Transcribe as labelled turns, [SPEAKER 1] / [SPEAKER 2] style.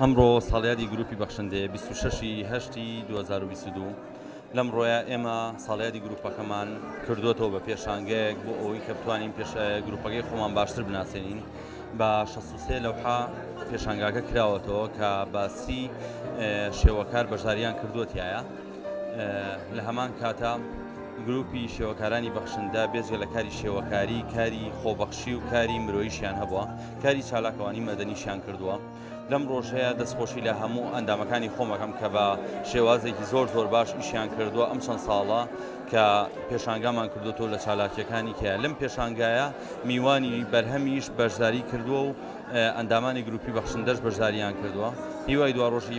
[SPEAKER 1] ئەمڕۆ ساڵیادی گروپی بەخشندێ 26ی هەشتی 2022 لەم ڕۆیە ئێمە ساڵیادی گروپەکەمان کردوێتەوە بە پێشانگەیەک بۆ ئەوەی کە بتوانین پێش گروپەکەی خۆمان باشتر بناسێنین بە 16 لەوها پێشانگاکە کراوەتەوە کە باسی شێوەکار بەشداریان کردوەتیایە لە هەمان کاتا گروپی شێوەکارانی بەخشندە بێزگە لە کاری شێوەکاری کاری خۆبەخشی و کاری مرۆیشیان هەبووە کاری چالاکەوانی مەدەنیشیان کردووە لەم ڕۆژەیە دەستخۆشی لە هەموو ئەندامەکانی خۆمەکەم کە بە شێوازێکی زۆر زۆر باش ئیشیان کردووە ئەم چەند ساڵە کە پێشانگامان کردوەوە لە چالاکیەکانی کە لەم پێشانگایە میوانی بەرهەمیش بەشداری کردووە و ئەندامانی گروپی بەخشندەش بەشداریان کردووە هیوای
[SPEAKER 2] دواڕۆژی